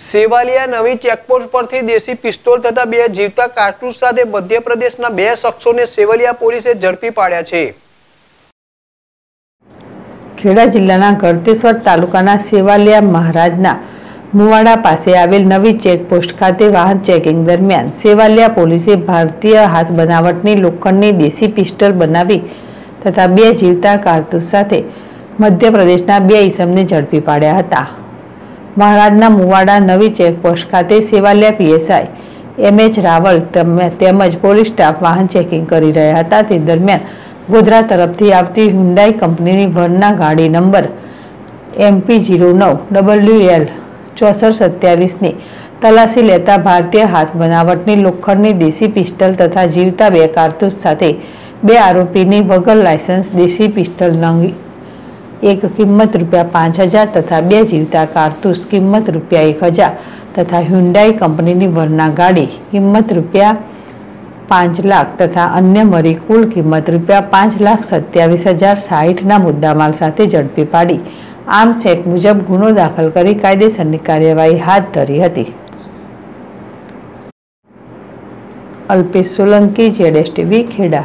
સેવાલિયા નવી ચેકપોસ્ટ પરથી દેશી પિસ્તોલ તથા બે જીવતા કારતૂસ સાથે મધ્યપ્રદેશના બે શખ્સોને સેવાલિયા પોલીસે ઝડપી પાડ્યા છે. ખેડા જિલ્લાના ગળતેશ્વર તાલુકાના સેવાલિયા મહારાજના મુવાડા પાસે આવેલ નવી ચેકપોસ્ટ ખાતે વાહન ચેકિંગ દરમિયાન સેવાલિયા પોલીસે ભારતીય હાથ બનાવટની લોખંડની દેશી પિસ્ટલ બનાવી તથા બે જીવતા કારતૂસ સાથે મધ્યપ્રદેશના બે ઈસમને ઝડપી પાડ્યા હતા. મહારાજના મુવાડા નવી ચેકપોસ્ટ ખાતે Sevaliya PSI. M. H. Raval તેમ- તેમજ પોલીસ સ્ટાફ વાહન ચેકિંગ કરી રહ્યા હતા. તે દરમિયાન ગોધરા તરફથી આવતી હુન્ડાઈ કંપનીની ભરના ગાડી નંબર એમપી જીરો નવ ડબલ્યુ એલ ચોસઠ સત્યાવીસની તલાશી લેતા ભારતીય હાથ બનાવટની લોખંડની દેશી પિસ્ટલ તથા જીવતા બે કારતૂસ સાથે બે આરોપીની વગર લાયસન્સ દેશી પિસ્ટલ નંગ એક કિંમત રૂપિયા પાંચ હજાર તથા બે જીવતા કારતૂસ કિંમત રૂપિયા એક હજાર તથા હ્યુન્ડાઈ કંપનીની વરના ગાડી કિંમત રૂપિયા પાંચ લાખ તથા અન્ય મરી કુલ કિંમત રૂપિયા પાંચ લાખ સત્યાવીસ હજાર સાહીઠના મુદ્દામાલ સાથે ઝડપી પાડી. આમ ચેક મુજબ ગુનો દાખલ કરી કાયદેસરની કાર્યવાહી હાથ ધરી હતી. અલ્પેશ સોલંકી, જેડેશ ટીવી, ખેડા.